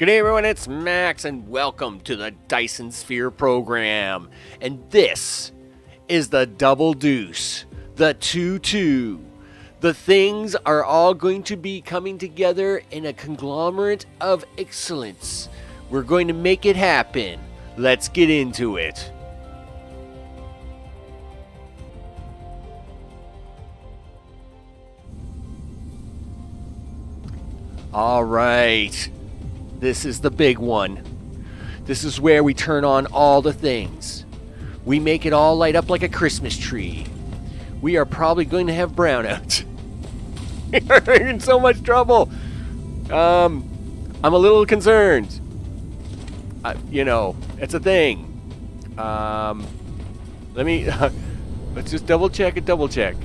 Good day, everyone. It's Max, and welcome to the Dyson Sphere program. And this is the Double Deuce, the 2 2. The things are all going to be coming together in a conglomerate of excellence. We're going to make it happen. Let's get into it. All right. This is the big one. This is where we turn on all the things. We make it all light up like a Christmas tree. We are probably going to have brownouts. We're in so much trouble. Um, I'm a little concerned. Uh, you know, it's a thing. Um, let me. let's just double check and double check.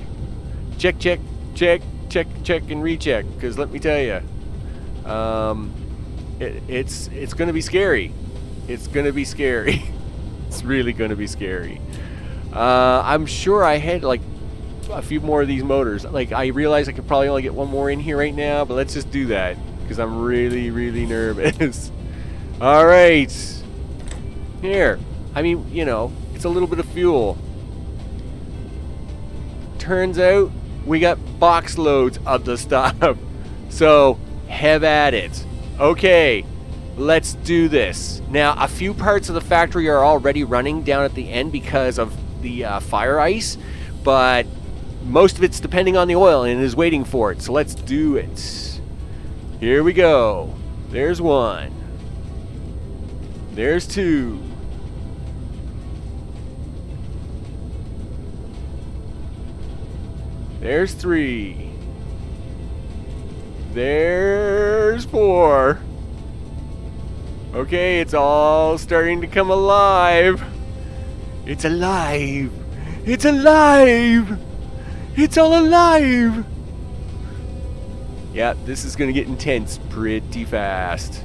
Check, check, check, check, check, and recheck. Because let me tell you, um, it, it's it's going to be scary. It's going to be scary. it's really going to be scary. Uh, I'm sure I had like a few more of these motors. Like I realize I could probably only get one more in here right now, but let's just do that because I'm really really nervous. All right. Here. I mean, you know, it's a little bit of fuel. Turns out we got box loads of the stuff. So, have at it. Okay, let's do this. Now, a few parts of the factory are already running down at the end because of the uh, fire ice, but most of it's depending on the oil and is waiting for it. So let's do it. Here we go. There's one. There's two. There's three. There's four. Okay, it's all starting to come alive. It's alive. It's alive. It's all alive. Yeah, this is going to get intense pretty fast.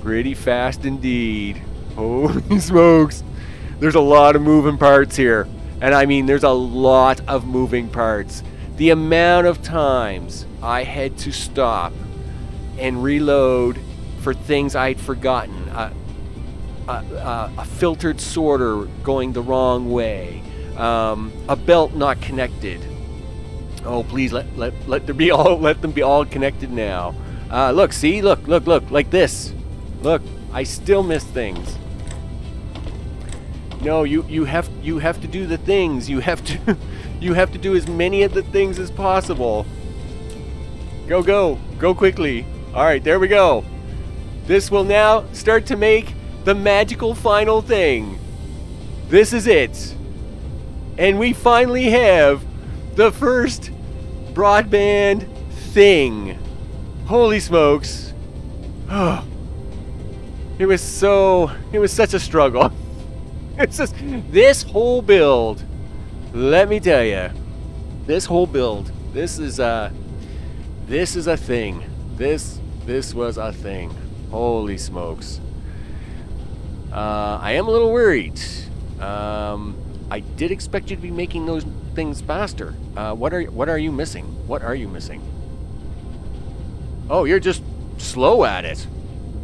Pretty fast indeed. Holy smokes. There's a lot of moving parts here. And I mean, there's a lot of moving parts. The amount of times I had to stop and reload for things I'd forgotten. Uh, uh, uh, a filtered sorter going the wrong way. Um, a belt not connected. Oh, please let, let, let there be all let them be all connected now. Uh, look, see, look, look, look, like this. Look, I still miss things. No, you you have you have to do the things. You have to you have to do as many of the things as possible. Go go go quickly. All right, there we go. This will now start to make the magical final thing. This is it. And we finally have the first broadband thing. Holy smokes. Oh. It was so it was such a struggle. It's just this whole build. Let me tell you, this whole build. This is a, this is a thing. This this was a thing. Holy smokes. Uh, I am a little worried. Um, I did expect you to be making those things faster. Uh, what are what are you missing? What are you missing? Oh, you're just slow at it.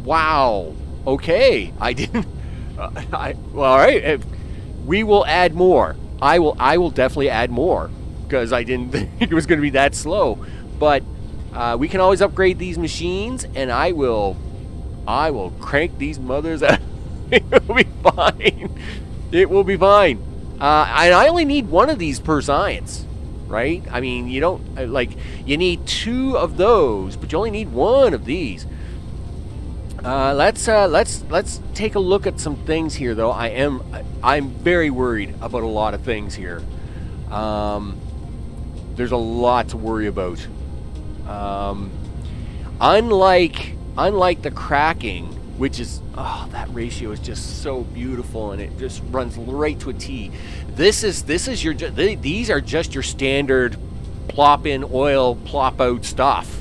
Wow. Okay, I didn't. Uh, I, well, all right. We will add more. I will. I will definitely add more because I didn't think it was going to be that slow. But uh, we can always upgrade these machines, and I will. I will crank these mothers out. it will be fine. It will be fine. Uh, and I only need one of these per science, right? I mean, you don't uh, like you need two of those, but you only need one of these. Uh, let's uh, let's let's take a look at some things here, though. I am I'm very worried about a lot of things here. Um, there's a lot to worry about. Um, unlike unlike the cracking, which is oh that ratio is just so beautiful and it just runs right to a T. This is this is your these are just your standard plop in oil, plop out stuff.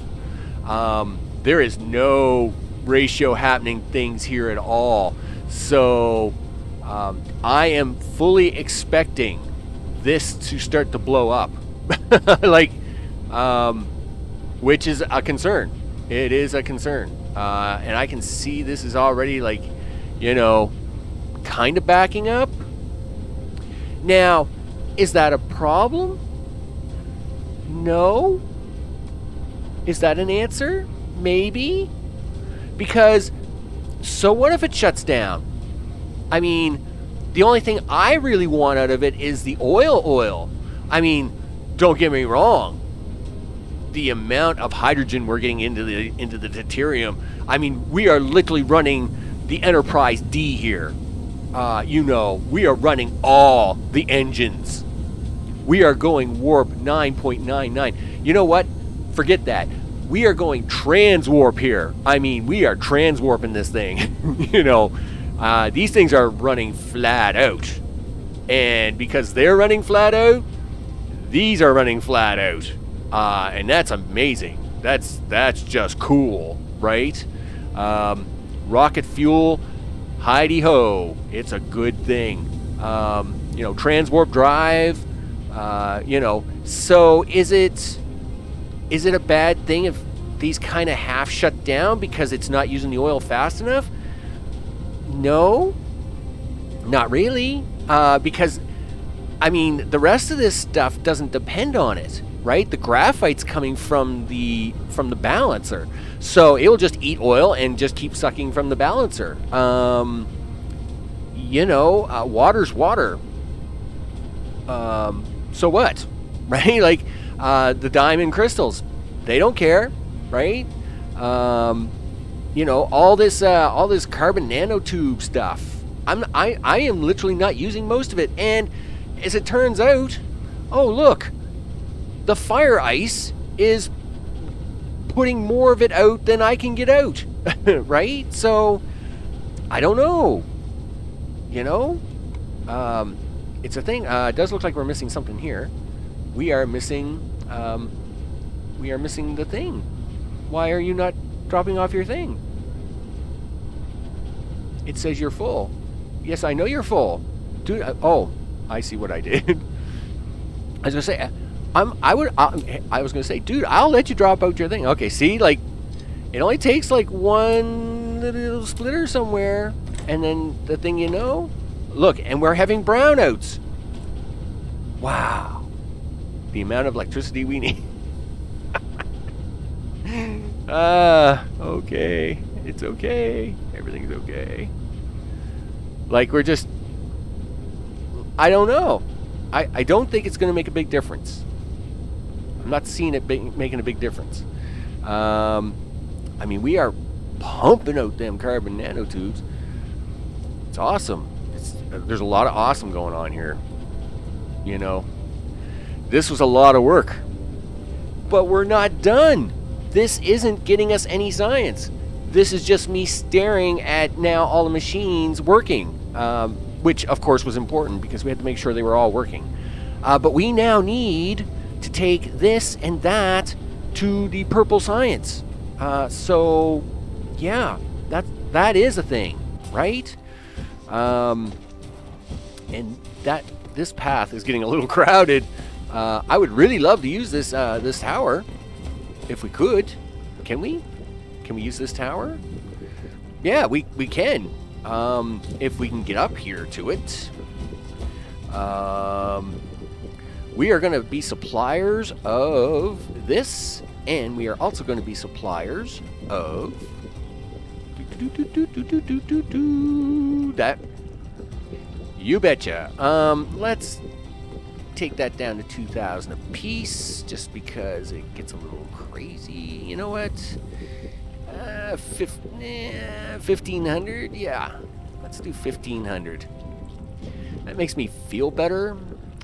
Um, there is no ratio happening things here at all. So um, I am fully expecting this to start to blow up, like, um, which is a concern. It is a concern. Uh, and I can see this is already like, you know, kind of backing up. Now, is that a problem? No. Is that an answer? Maybe. Because, so what if it shuts down? I mean, the only thing I really want out of it is the oil oil. I mean, don't get me wrong. The amount of hydrogen we're getting into the into the deuterium. I mean, we are literally running the Enterprise D here. Uh, you know, we are running all the engines. We are going warp 9.99. You know what? Forget that. We are going trans warp here. I mean, we are trans warping this thing. you know, uh, these things are running flat out. And because they're running flat out, these are running flat out. Uh, and that's amazing. That's that's just cool, right? Um, rocket fuel, Heidi ho, it's a good thing. Um, you know, transwarp drive. Uh, you know, so is it is it a bad thing if these kind of half shut down because it's not using the oil fast enough? No, not really. Uh, because, I mean, the rest of this stuff doesn't depend on it, right? The graphite's coming from the from the balancer, so it will just eat oil and just keep sucking from the balancer. Um, you know, uh, water's water. Um, so what, right? Like uh, the diamond crystals, they don't care, right? Um, you know all this uh, all this carbon nanotube stuff. I'm I I am literally not using most of it, and as it turns out, oh look, the fire ice is putting more of it out than I can get out, right? So I don't know. You know, um, it's a thing. Uh, it does look like we're missing something here. We are missing. Um, we are missing the thing. Why are you not dropping off your thing. It says you're full. Yes, I know you're full. Dude, uh, oh, I see what I did. I was to say, I'm, I would, I, I was to say, dude, I'll let you drop out your thing. Okay, see, like, it only takes like one little splitter somewhere, and then the thing you know, look, and we're having brownouts. Wow. The amount of electricity we need. Ah, okay. It's okay. Everything's okay. Like, we're just. I don't know. I, I don't think it's going to make a big difference. I'm not seeing it big, making a big difference. Um, I mean, we are pumping out them carbon nanotubes. It's awesome. It's, there's a lot of awesome going on here. You know, this was a lot of work. But we're not done this isn't getting us any science. This is just me staring at now all the machines working, um, which of course was important because we had to make sure they were all working. Uh, but we now need to take this and that to the purple science. Uh, so, yeah, that that is a thing, right? Um, and that this path is getting a little crowded. Uh, I would really love to use this uh, this tower if we could. Can we? Can we use this tower? Yeah, we, we can. Um, if we can get up here to it. Um, we are going to be suppliers of this, and we are also going to be suppliers of that. You betcha. Um, let's take that down to 2,000 a piece, just because it gets a little crazy. You know what? Uh, 1500? Yeah. Let's do 1500. That makes me feel better.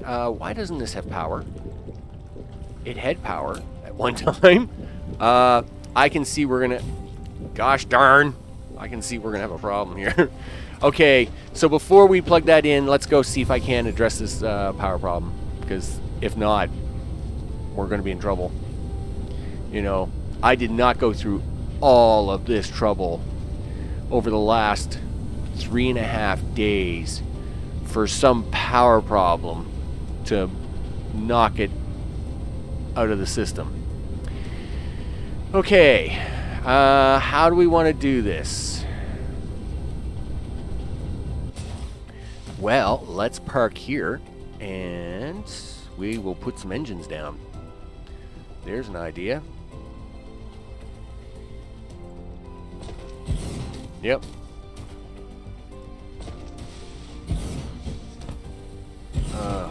Uh, why doesn't this have power? It had power at one time. Uh, I can see we're gonna... Gosh darn. I can see we're gonna have a problem here. okay, so before we plug that in, let's go see if I can address this uh, power problem because if not, we're going to be in trouble. You know, I did not go through all of this trouble over the last three and a half days for some power problem to knock it out of the system. Okay, Uh, how do we want to do this? Well, let's park here and we will put some engines down. There's an idea. Yep. Uh,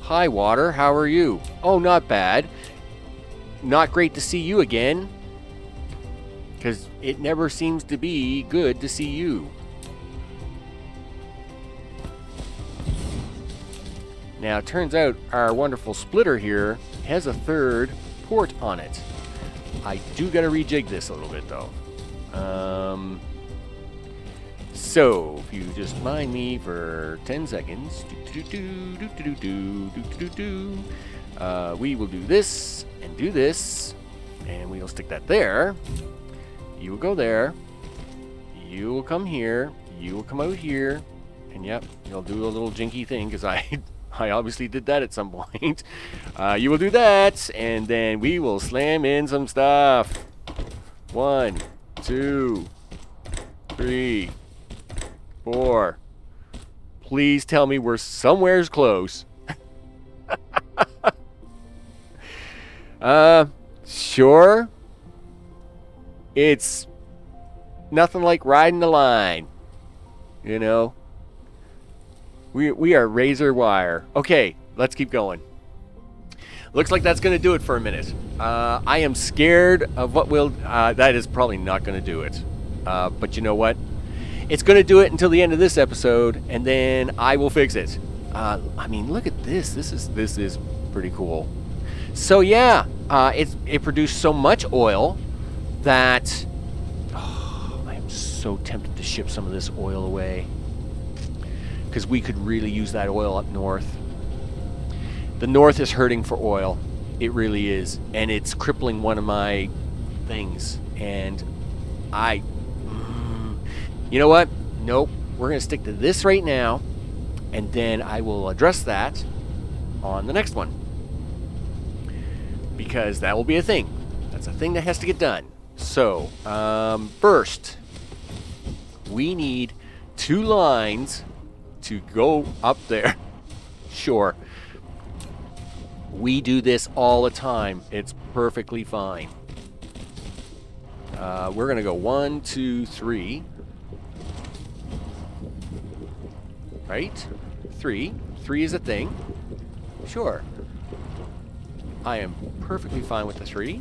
hi, Water. How are you? Oh, not bad. Not great to see you again. Because it never seems to be good to see you. Now, it turns out our wonderful splitter here has a third port on it. I do got to rejig this a little bit, though. Um, so, if you just mind me for 10 seconds, uh, we will do this and do this, and we'll stick that there. You will go there. You will come here. You will come out here. And yep, you'll do a little jinky thing because I I obviously did that at some point. Uh, you will do that, and then we will slam in some stuff. One, two, three, four. Please tell me we're somewheres close. uh, sure. It's nothing like riding the line. You know? We, we are razor wire. Okay, let's keep going. Looks like that's going to do it for a minute. Uh, I am scared of what will... Uh, that is probably not going to do it. Uh, but you know what? It's going to do it until the end of this episode, and then I will fix it. Uh, I mean, look at this. This is this is pretty cool. So yeah, uh, it it produced so much oil that oh, I am so tempted to ship some of this oil away because we could really use that oil up north. The north is hurting for oil. It really is. And it's crippling one of my things. And I. Mm, you know what? Nope. We're going to stick to this right now. And then I will address that on the next one. Because that will be a thing. That's a thing that has to get done. So, um, first, we need two lines to go up there. sure. We do this all the time. It's perfectly fine. Uh, we're going to go one, two, three. Right? Three. Three is a thing. Sure. I am perfectly fine with the three.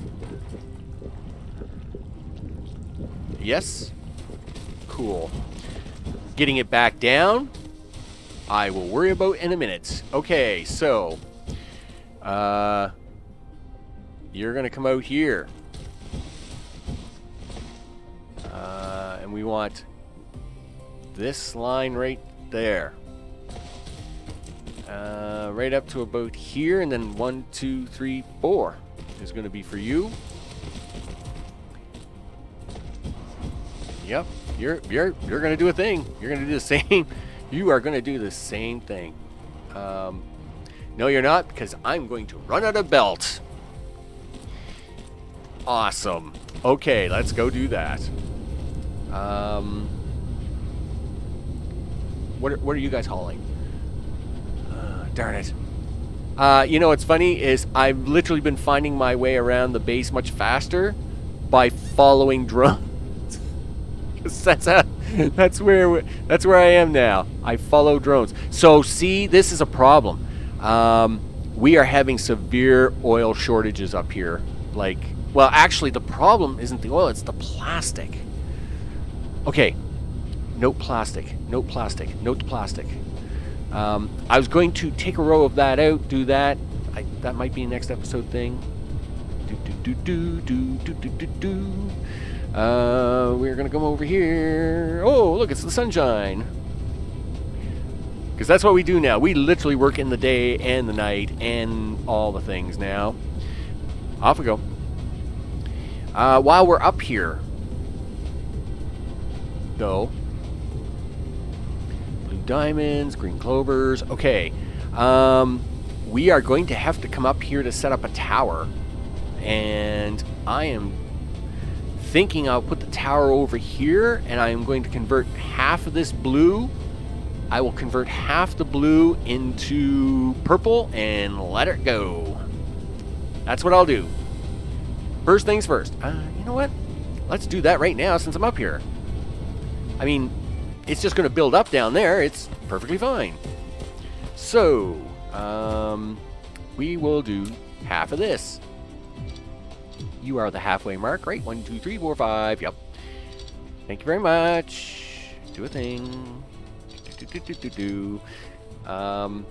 Yes. Cool. Getting it back down. I will worry about in a minute. Okay, so... Uh... You're gonna come out here. Uh, and we want this line right there. Uh, right up to about here, and then one, two, three, four is going to be for you. Yep, you're you're you're going to do a thing. You're going to do the same you are going to do the same thing. Um, no, you're not, because I'm going to run out of belt. Awesome. Okay, let's go do that. Um, what, are, what are you guys hauling? Uh, darn it. Uh, you know what's funny is I've literally been finding my way around the base much faster by following that's how that's where that's where I am now. I follow drones. So see, this is a problem. Um, we are having severe oil shortages up here. Like, well, actually, the problem isn't the oil; it's the plastic. Okay, note plastic. Note plastic. Note plastic. Um, I was going to take a row of that out, do that. I, that might be a next episode thing. Do do do do do do do do. Uh, we're gonna come over here. Oh, look, it's the sunshine. Because that's what we do now. We literally work in the day and the night and all the things now. Off we go. Uh, while we're up here, though, blue diamonds, green clovers. Okay, um, we are going to have to come up here to set up a tower, and I am thinking I'll put the tower over here and I am going to convert half of this blue. I will convert half the blue into purple and let it go. That's what I'll do. First things first. Uh, you know what? Let's do that right now since I'm up here. I mean, it's just going to build up down there. It's perfectly fine. So, um, we will do half of this. You are the halfway mark, right? One, two, three, four, five. Yep. Thank you very much. Do a thing. Do, do, do, do, do. Um,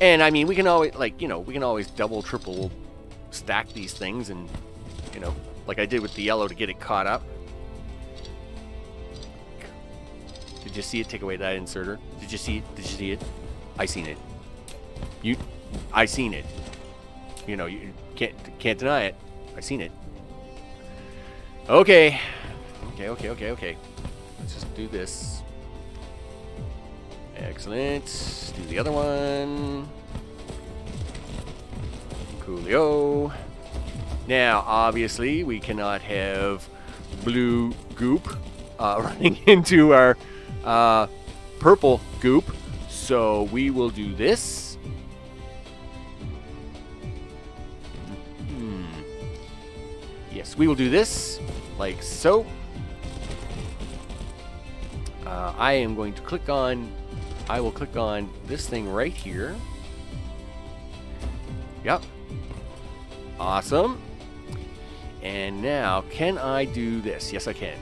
and I mean, we can always, like, you know, we can always double, triple stack these things and, you know, like I did with the yellow to get it caught up. Did you see it take away that inserter? Did you see it? Did you see it? I seen it. You, I seen it. You know, you can't can't deny it. I seen it. Okay. Okay, okay, okay, okay. Let's just do this. Excellent. Do the other one. Coolio. Now, obviously, we cannot have blue goop uh, running into our uh, purple goop. So we will do this. We will do this like so. Uh, I am going to click on, I will click on this thing right here. Yep. Awesome. And now, can I do this? Yes, I can.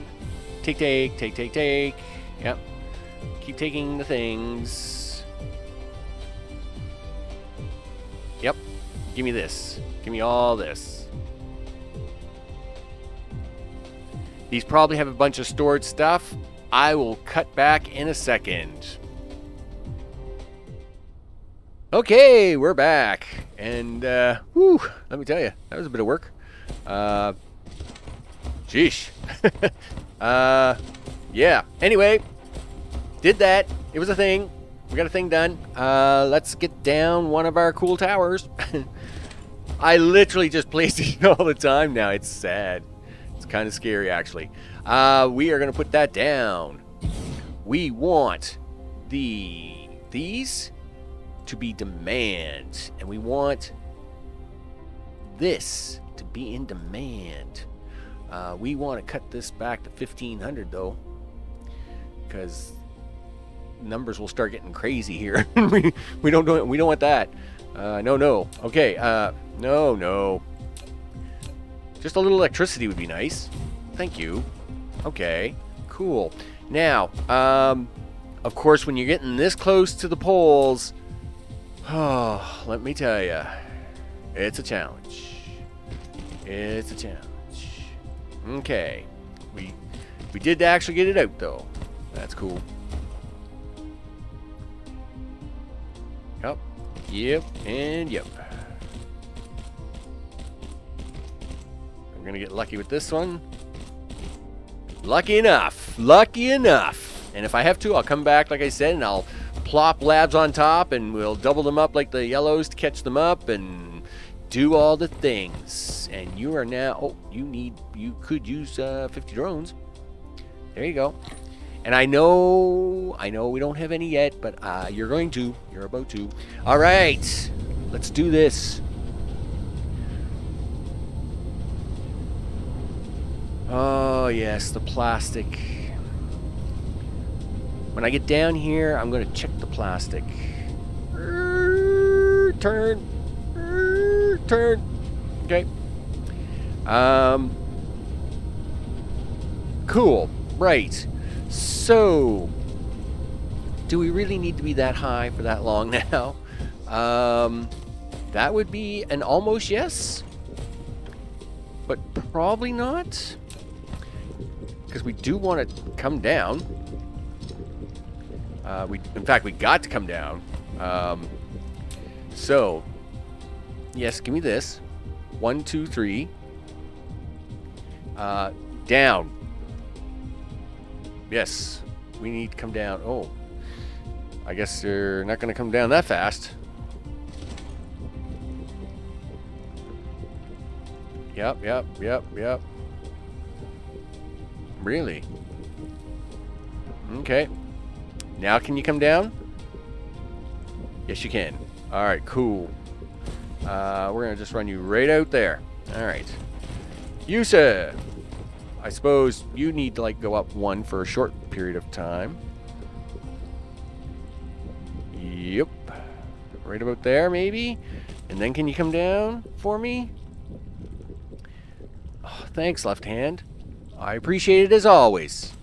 Take, take, take, take, take. Yep. Keep taking the things. Yep. Give me this. Give me all this. These probably have a bunch of stored stuff. I will cut back in a second. Okay, we're back. And, uh, whew, let me tell you, that was a bit of work. Uh, sheesh. uh, yeah. Anyway, did that. It was a thing. We got a thing done. Uh, let's get down one of our cool towers. I literally just place it all the time now. It's sad. Kind of scary, actually. Uh, we are going to put that down. We want the these to be demand. And we want this to be in demand. Uh, we want to cut this back to 1500 though. Because numbers will start getting crazy here. we, we don't do it. we don't want that. Uh, no, no. Okay. Uh, no, no. Just a little electricity would be nice. Thank you. Okay. Cool. Now, um, of course, when you're getting this close to the poles, oh, let me tell you, it's a challenge. It's a challenge. Okay. We we did actually get it out though. That's cool. Yep. Yep. And yep. Going to get lucky with this one. Lucky enough. Lucky enough. And if I have to, I'll come back, like I said, and I'll plop labs on top, and we'll double them up like the yellows to catch them up, and do all the things. And you are now... Oh, you need... You could use uh, 50 drones. There you go. And I know, I know we don't have any yet, but uh, you're going to. You're about to. All right, let's do this. Oh, yes, the plastic. When I get down here, I'm going to check the plastic. Turn. Turn. Okay. Um. Cool. Right. So, do we really need to be that high for that long now? Um, that would be an almost yes, but probably not, because we do want to come down. Uh, we, in fact, we got to come down. Um, so, yes, give me this. One, two, three. Uh, down. Yes, we need to come down. Oh, I guess they're not going to come down that fast. Yep, yep, yep, yep. Really? Okay. Now can you come down? Yes, you can. All right, cool. Uh, we're going to just run you right out there. All right. You, sir. I suppose you need to, like, go up one for a short period of time. Yep. Right about there, maybe? And then can you come down for me? Oh, thanks, left hand. I appreciate it as always.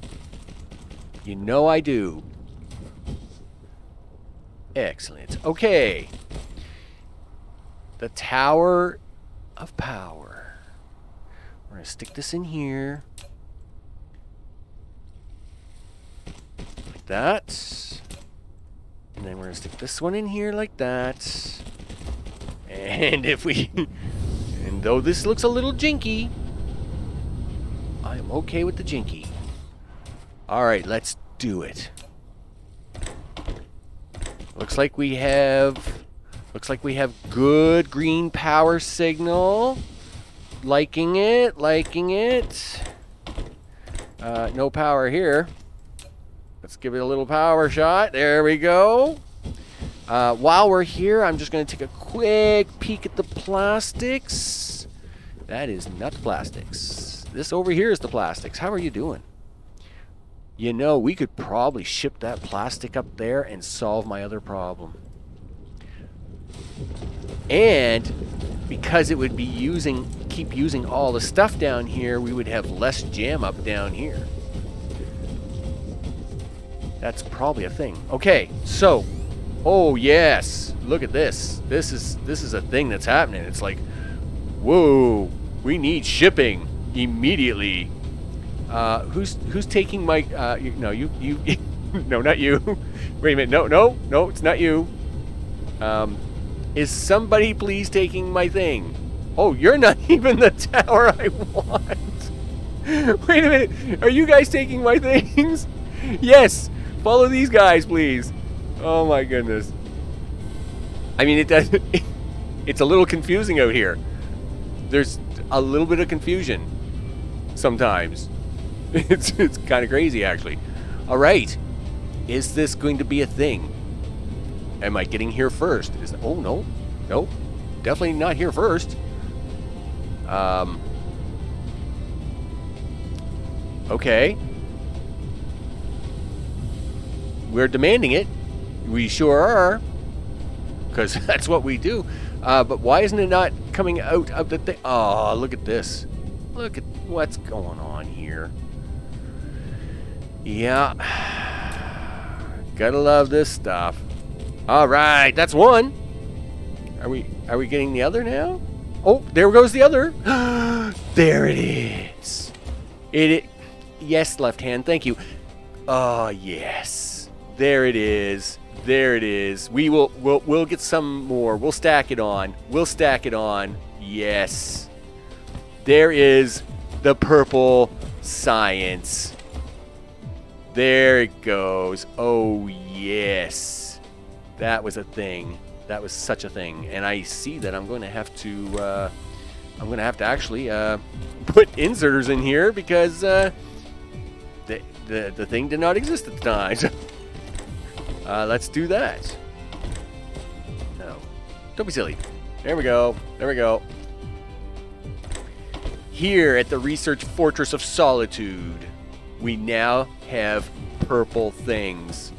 You know I do. Excellent. Okay. The Tower of Power. We're going to stick this in here. Like that. And then we're going to stick this one in here like that. And if we... and though this looks a little jinky, I am okay with the jinky. Alright, let's do it. Looks like we have... Looks like we have good green power signal. Liking it, liking it. Uh, no power here. Let's give it a little power shot. There we go. Uh, while we're here, I'm just going to take a quick peek at the plastics. That is the plastics. This over here is the plastics. How are you doing? You know, we could probably ship that plastic up there and solve my other problem. And because it would be using, keep using all the stuff down here, we would have less jam up down here. That's probably a thing. Okay, so, oh yes, look at this. This is this is a thing that's happening. It's like, whoa, we need shipping immediately. Uh, who's who's taking my? Uh, you, no, you you. no, not you. Wait a minute. No, no, no. It's not you. Um, is somebody please taking my thing? Oh, you're not even the tower I want. Wait a minute. Are you guys taking my things? yes. Follow these guys, please. Oh my goodness. I mean, it does. It's a little confusing out here. There's a little bit of confusion sometimes. It's, it's kind of crazy, actually. All right. Is this going to be a thing? Am I getting here first? Is Oh, no. Nope. Definitely not here first. Um. Okay. We're demanding it. We sure are. Because that's what we do. Uh, but why isn't it not coming out of the thing? Oh, look at this. Look at what's going on here. Yeah. Gotta love this stuff. All right, that's one. Are we are we getting the other now? Oh, there goes the other. there it is. It, it yes, left hand. Thank you. Oh, yes. There it is. There it is. We will we'll, we'll get some more. We'll stack it on. We'll stack it on. Yes. There is the purple science. There it goes. Oh, yes. That was a thing. That was such a thing. And I see that I'm going to have to, uh, I'm going to have to actually uh, put inserters in here because uh, the, the, the thing did not exist at the time. uh, let's do that. No. Don't be silly. There we go. There we go. Here at the Research Fortress of Solitude, we now have purple things.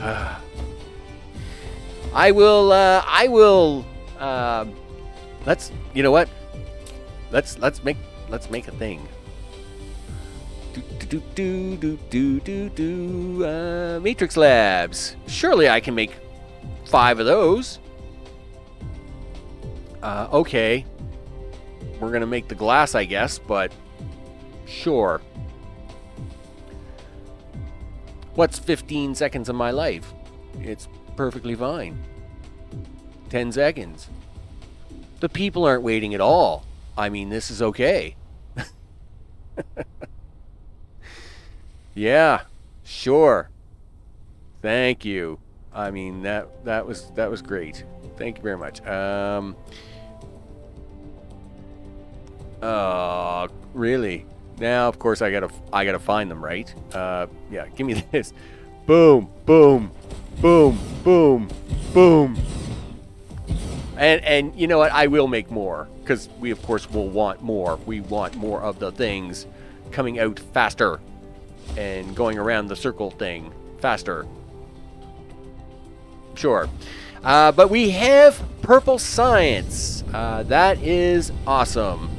I will, uh, I will, uh, let's, you know what? Let's, let's make, let's make a thing. Do, do, do, do, do, do, do, uh, Matrix Labs. Surely I can make five of those. Uh, okay. We're gonna make the glass, I guess, but sure. What's 15 seconds of my life? It's perfectly fine. 10 seconds. The people aren't waiting at all. I mean, this is okay. yeah, sure. Thank you. I mean, that that was that was great. Thank you very much. Um Uh, really? Now, of course, I gotta I gotta find them, right? Uh, yeah. Give me this. Boom, boom, boom, boom, boom. And and you know what? I will make more because we of course will want more. We want more of the things coming out faster and going around the circle thing faster. Sure. Uh, but we have purple science. Uh, that is awesome.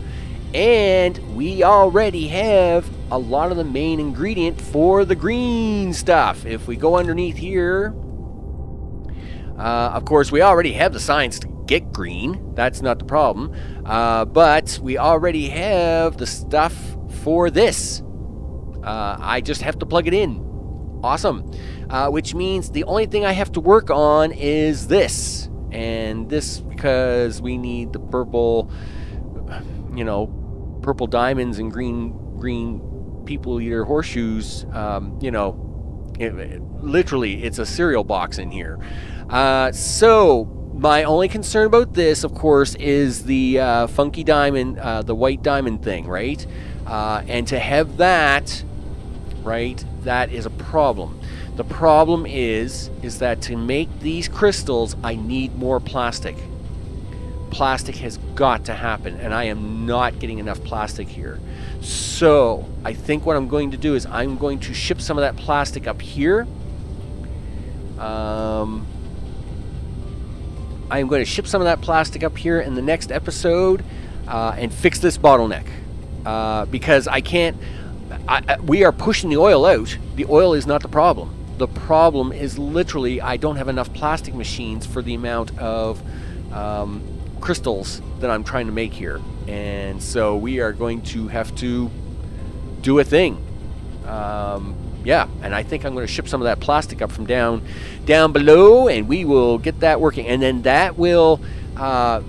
And we already have a lot of the main ingredient for the green stuff. If we go underneath here, uh, of course, we already have the science to get green. That's not the problem. Uh, but we already have the stuff for this. Uh, I just have to plug it in. Awesome. Uh, which means the only thing I have to work on is this. And this because we need the purple, you know, purple diamonds and green green people eater horseshoes. Um, you know, it, it, literally, it's a cereal box in here. Uh, so my only concern about this, of course, is the uh, funky diamond, uh, the white diamond thing, right? Uh, and to have that, right, that is a problem. The problem is, is that to make these crystals, I need more plastic. Plastic has got to happen, and I am not getting enough plastic here. So, I think what I'm going to do is I'm going to ship some of that plastic up here. Um, I'm going to ship some of that plastic up here in the next episode uh, and fix this bottleneck. Uh, because I can't... I, I, we are pushing the oil out. The oil is not the problem. The problem is literally I don't have enough plastic machines for the amount of um, crystals that I'm trying to make here. And so we are going to have to do a thing. Um, yeah, and I think I'm going to ship some of that plastic up from down down below, and we will get that working. And then that will uh,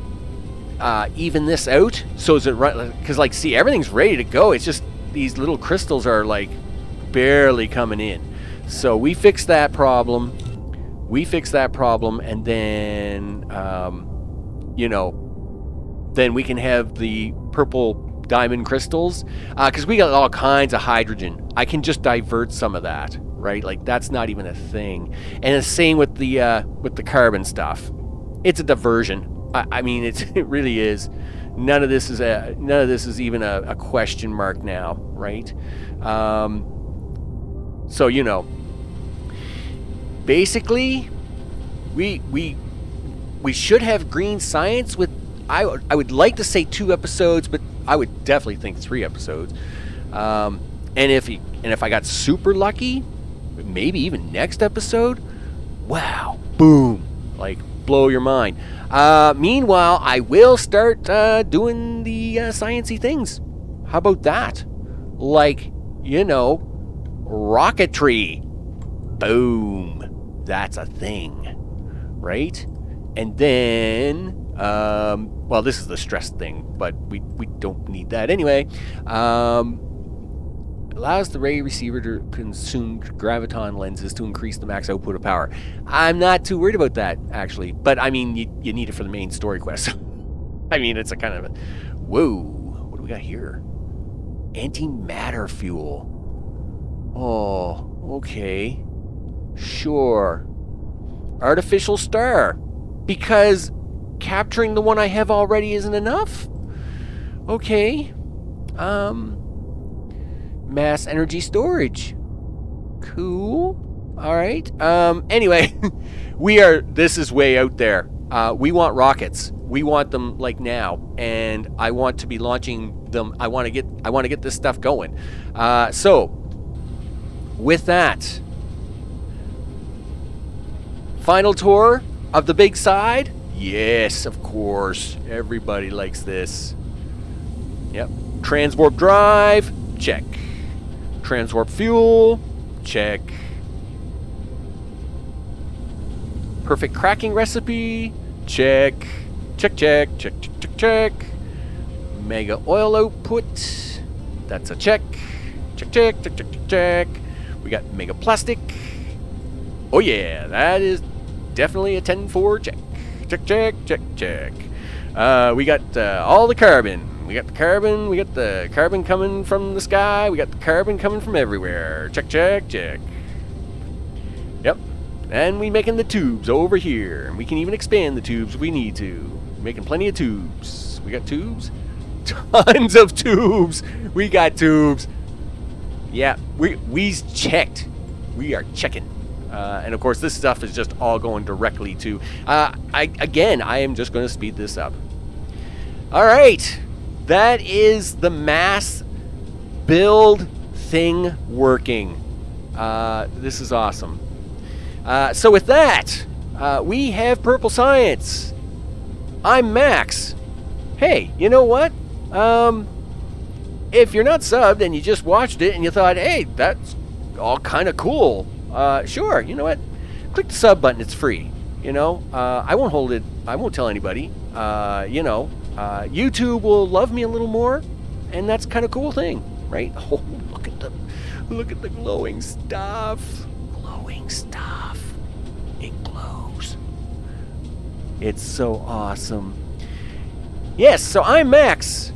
uh, even this out. So is it right? Because like, see, everything's ready to go. It's just these little crystals are like barely coming in. So we fix that problem. We fix that problem, and then um, you know, then we can have the purple diamond crystals because uh, we got all kinds of hydrogen. I can just divert some of that, right? Like that's not even a thing. And the same with the uh, with the carbon stuff. It's a diversion. I, I mean, it's, it really is. None of this is a none of this is even a, a question mark now, right? Um, so you know, basically, we we we should have green science with I, I would like to say two episodes, but I would definitely think three episodes. Um, and if he, and if I got super lucky, maybe even next episode. Wow, boom, like blow your mind. Uh, meanwhile, I will start uh, doing the uh, sciency things. How about that? Like, you know, rocketry. Boom. That's a thing, right? And then um, well, this is the stress thing, but we, we don't need that anyway. Um, allows the ray receiver to consume graviton lenses to increase the max output of power. I'm not too worried about that, actually. But, I mean, you, you need it for the main story quest. I mean, it's a kind of a... Whoa, what do we got here? Antimatter fuel. Oh, okay. Sure. Artificial star. Because capturing the one I have already isn't enough? Okay. Um, mass energy storage. Cool. All right. Um, anyway, we are, this is way out there. Uh, we want rockets. We want them like now, and I want to be launching them. I want to get, I want to get this stuff going. Uh, so, with that, final tour of the big side. Yes, of course. Everybody likes this. Yep. Transwarp drive, check. Transwarp fuel, check. Perfect cracking recipe, check. Check, check, check, check, check, check. Mega oil output, that's a check. Check, check, check, check, check, check. We got mega plastic. Oh yeah, that is definitely a 10-4 check check, check, check, check. Uh, we got uh, all the carbon. We got the carbon. We got the carbon coming from the sky. We got the carbon coming from everywhere. Check, check, check. Yep. And we making the tubes over here. And we can even expand the tubes if we need to. Making plenty of tubes. We got tubes? Tons of tubes. We got tubes. Yeah, we we's checked. We are checking. Uh, and of course, this stuff is just all going directly to. Uh, I again, I am just going to speed this up. All right, that is the mass build thing working. Uh, this is awesome. Uh, so with that, uh, we have Purple Science. I'm Max. Hey, you know what? Um, if you're not subbed and you just watched it and you thought, hey, that's all kind of cool, uh, sure, you know what? Click the sub button. It's free. You know, uh, I won't hold it. I won't tell anybody. Uh, you know, uh, YouTube will love me a little more, and that's kind of cool thing, right? Oh, look at the, look at the glowing stuff. Glowing stuff. It glows. It's so awesome. Yes, so I'm Max.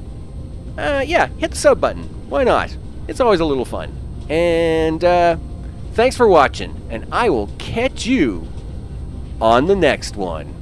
Uh, yeah, hit the sub button. Why not? It's always a little fun. And, uh, Thanks for watching, and I will catch you on the next one.